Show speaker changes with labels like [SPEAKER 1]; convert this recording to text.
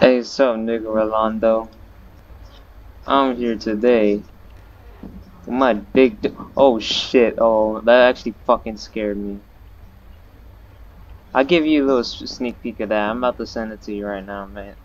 [SPEAKER 1] Hey, what's up, nigga Rolando? I'm here today. My big. Oh shit! Oh, that actually fucking scared me. I'll give you a little sneak peek of that. I'm about to send it to you right now, man.